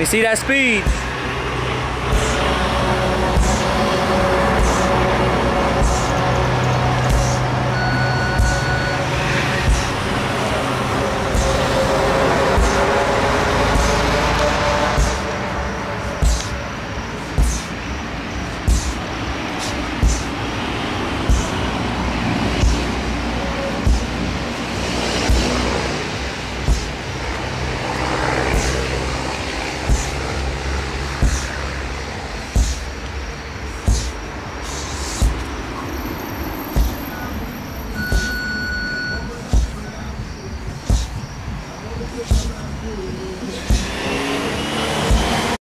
me see that speed. Yeah.